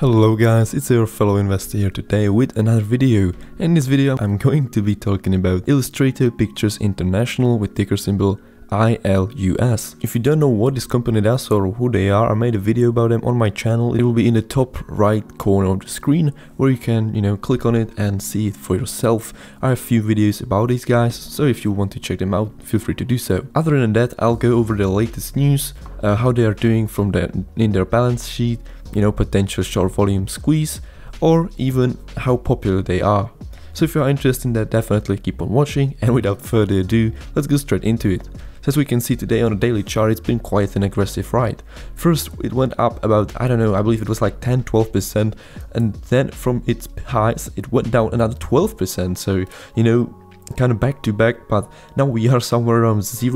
Hello guys, it's your fellow investor here today with another video. In this video I'm going to be talking about Ilustrato Pictures International with ticker symbol ILUS. If you don't know what this company does or who they are, I made a video about them on my channel. It will be in the top right corner of the screen where you can, you know, click on it and see it for yourself. I have a few videos about these guys, so if you want to check them out, feel free to do so. Other than that, I'll go over the latest news, uh, how they are doing from the, in their balance sheet, you know, potential short volume squeeze, or even how popular they are. So if you're interested in that, definitely keep on watching, and without further ado, let's go straight into it. So as we can see today on the daily chart, it's been quite an aggressive ride. First, it went up about, I don't know, I believe it was like 10-12%, and then from its highs, it went down another 12%, so, you know, kind of back to back, but now we are somewhere around 0%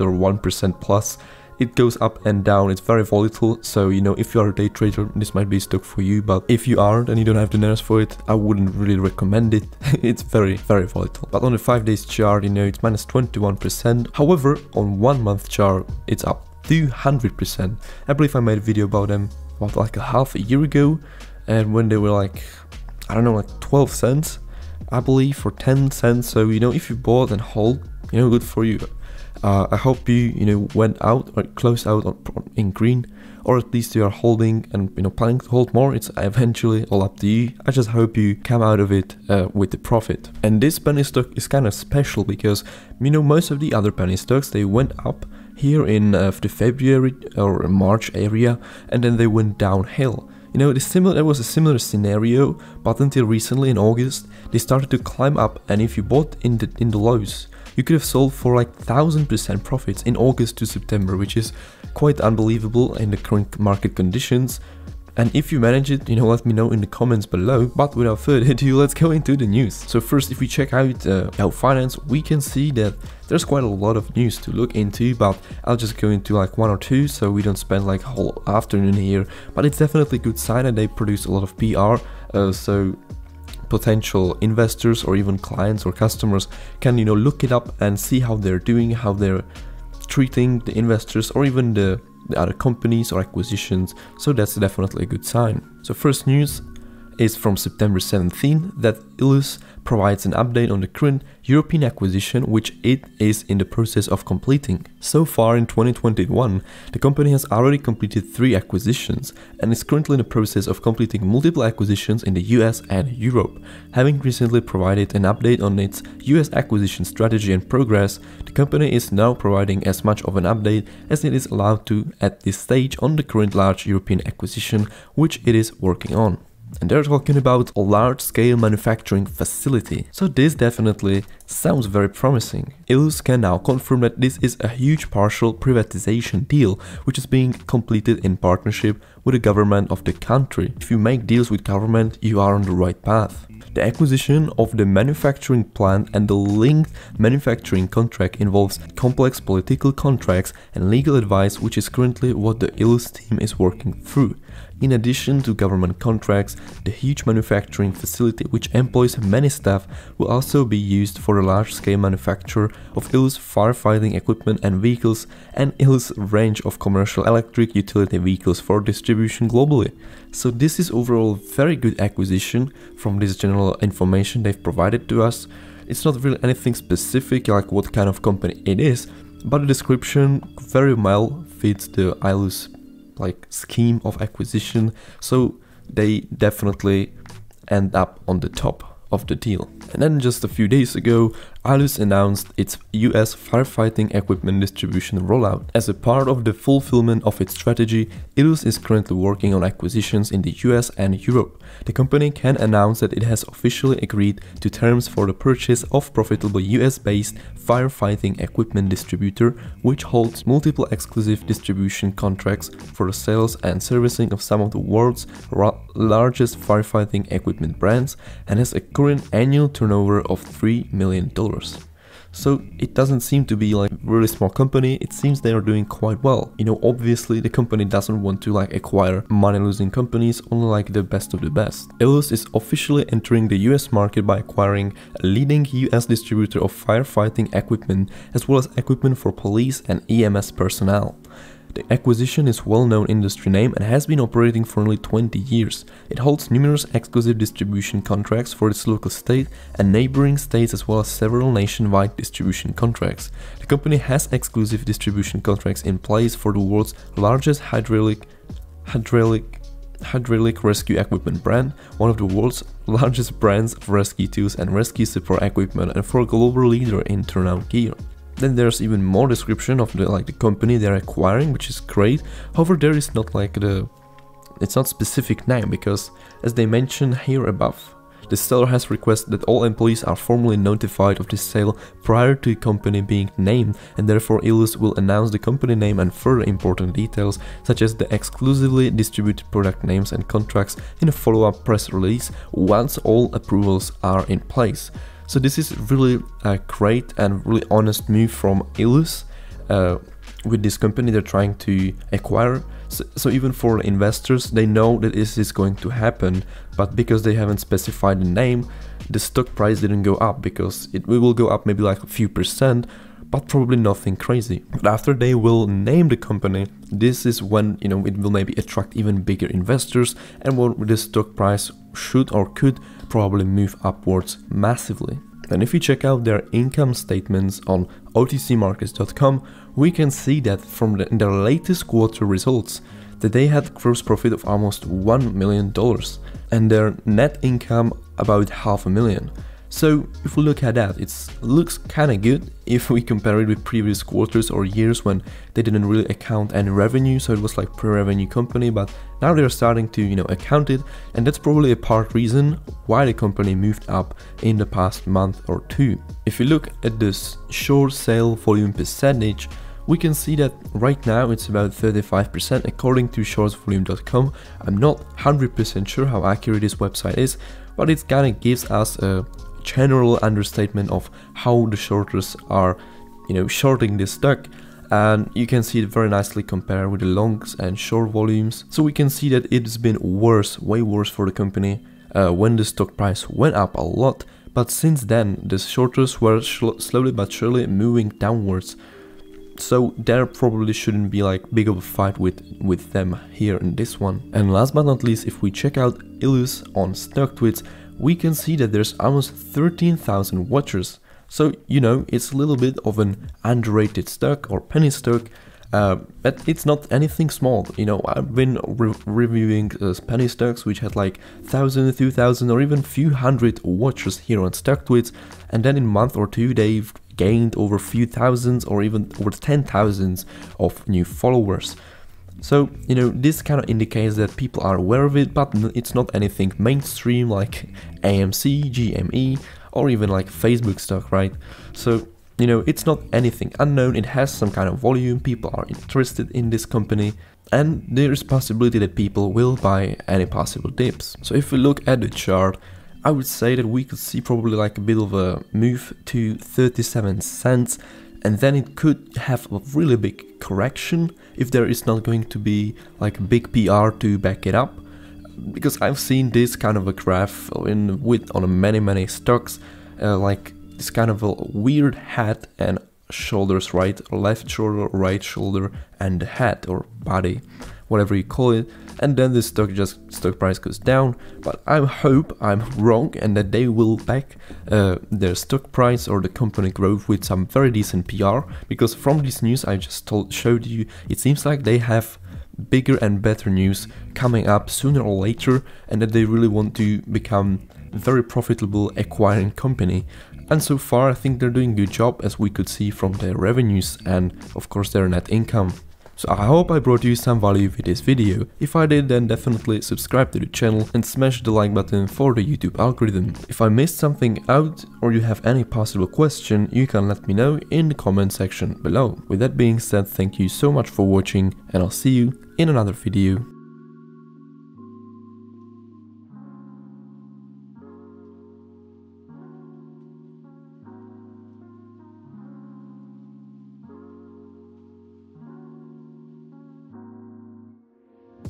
or 1% plus, it goes up and down, it's very volatile, so you know, if you are a day trader, this might be a stock for you, but if you aren't and you don't have the nerves for it, I wouldn't really recommend it. it's very, very volatile. But on the 5 days chart, you know, it's minus 21%. However, on 1 month chart, it's up 200%. I believe I made a video about them, what, like a half a year ago, and when they were like, I don't know, like 12 cents, I believe, for 10 cents. So, you know, if you bought and hold, you know, good for you. Uh, I hope you you know went out or close out in green, or at least you are holding and you know planning to hold more. It's eventually all up to you. I just hope you come out of it uh, with the profit. And this penny stock is kind of special because you know most of the other penny stocks they went up here in uh, the February or March area, and then they went downhill. You know, similar it was a similar scenario, but until recently in August, they started to climb up, and if you bought in the in the lows, you could have sold for like 1000% profits in August to September, which is quite unbelievable in the current market conditions. And if you manage it, you know, let me know in the comments below. But without further ado, let's go into the news. So first, if we check out uh, Finance, we can see that there's quite a lot of news to look into, but I'll just go into like one or two so we don't spend like a whole afternoon here. But it's definitely a good sign and they produce a lot of PR. Uh, so potential investors or even clients or customers can you know look it up and see how they're doing how they're treating the investors or even the, the other companies or acquisitions so that's definitely a good sign. So first news is from September 17 that ILUS provides an update on the current European acquisition which it is in the process of completing. So far in 2021, the company has already completed 3 acquisitions and is currently in the process of completing multiple acquisitions in the US and Europe. Having recently provided an update on its US acquisition strategy and progress, the company is now providing as much of an update as it is allowed to at this stage on the current large European acquisition which it is working on and they're talking about a large-scale manufacturing facility. So this definitely sounds very promising. ILUS can now confirm that this is a huge partial privatization deal, which is being completed in partnership with the government of the country. If you make deals with government, you are on the right path. The acquisition of the manufacturing plant and the linked manufacturing contract involves complex political contracts and legal advice which is currently what the ILUS team is working through. In addition to government contracts, the huge manufacturing facility which employs many staff will also be used for the large-scale manufacture of ILUS firefighting equipment and vehicles and ILUS range of commercial electric utility vehicles for distribution globally. So this is overall very good acquisition from this general information they've provided to us. It's not really anything specific like what kind of company it is, but the description very well fits the ILUS like scheme of acquisition so they definitely end up on the top of the deal. And then just a few days ago, ILUS announced its US firefighting equipment distribution rollout. As a part of the fulfillment of its strategy, ILUS is currently working on acquisitions in the US and Europe. The company can announce that it has officially agreed to terms for the purchase of profitable US-based firefighting equipment distributor, which holds multiple exclusive distribution contracts for the sales and servicing of some of the world's largest firefighting equipment brands and has a current annual turnover of $3 million. So it doesn't seem to be like a really small company, it seems they are doing quite well. You know, obviously the company doesn't want to like acquire money losing companies, only like the best of the best. ILUS is officially entering the US market by acquiring a leading US distributor of firefighting equipment as well as equipment for police and EMS personnel. The acquisition is well-known industry name and has been operating for nearly 20 years. It holds numerous exclusive distribution contracts for its local state and neighboring states as well as several nationwide distribution contracts. The company has exclusive distribution contracts in place for the world's largest hydraulic hydraulic hydraulic rescue equipment brand, one of the world's largest brands of rescue tools and rescue support equipment and for a global leader in turnout gear. Then there's even more description of the like the company they're acquiring, which is great. However, there is not like the it's not specific name because as they mention here above, the seller has requested that all employees are formally notified of the sale prior to the company being named and therefore ILUS will announce the company name and further important details such as the exclusively distributed product names and contracts in a follow-up press release once all approvals are in place. So this is really a great and really honest move from ILUS uh, with this company they're trying to acquire so, so, even for investors, they know that this is going to happen, but because they haven't specified the name, the stock price didn't go up because it will go up maybe like a few percent, but probably nothing crazy. But after they will name the company, this is when you know it will maybe attract even bigger investors, and when the stock price should or could probably move upwards massively. And if you check out their income statements on otcmarkets.com, we can see that from the, their latest quarter results that they had gross profit of almost $1 million and their net income about half a million. So if we look at that, it looks kinda good if we compare it with previous quarters or years when they didn't really account any revenue, so it was like pre-revenue company, but now they're starting to, you know, account it, and that's probably a part reason why the company moved up in the past month or two. If you look at this short sale volume percentage, we can see that right now it's about 35% according to shortsvolume.com. I'm not 100% sure how accurate this website is, but it kinda gives us a general understatement of how the shorters are, you know, shorting this stock and you can see it very nicely compared with the longs and short volumes. So we can see that it's been worse, way worse for the company uh, when the stock price went up a lot, but since then the shorters were slowly but surely moving downwards. So there probably shouldn't be like big of a fight with, with them here in this one. And last but not least, if we check out ILUS on StockTwits, we can see that there's almost 13,000 watchers. So, you know, it's a little bit of an underrated stock or penny stock, uh, but it's not anything small. You know, I've been re reviewing uh, penny stocks which had like 1000, 2000 or even few hundred watchers here on StockTwits, and then in a month or two they've gained over few thousands or even over 10,000s of new followers. So, you know, this kind of indicates that people are aware of it, but it's not anything mainstream like AMC, GME, or even like Facebook stock, right? So, you know, it's not anything unknown, it has some kind of volume, people are interested in this company, and there's possibility that people will buy any possible dips. So if we look at the chart, I would say that we could see probably like a bit of a move to 37 cents and then it could have a really big correction if there is not going to be like a big PR to back it up. Because I've seen this kind of a graph in with on many many stocks uh, like this kind of a weird head and shoulders right? Left shoulder right shoulder and head or body whatever you call it and then the stock just stock price goes down but i hope i'm wrong and that they will back uh, their stock price or the company growth with some very decent pr because from this news i just told showed you it seems like they have bigger and better news coming up sooner or later and that they really want to become very profitable acquiring company and so far I think they're doing a good job as we could see from their revenues and of course their net income. So I hope I brought you some value with this video. If I did then definitely subscribe to the channel and smash the like button for the YouTube algorithm. If I missed something out or you have any possible question you can let me know in the comment section below. With that being said thank you so much for watching and I'll see you in another video.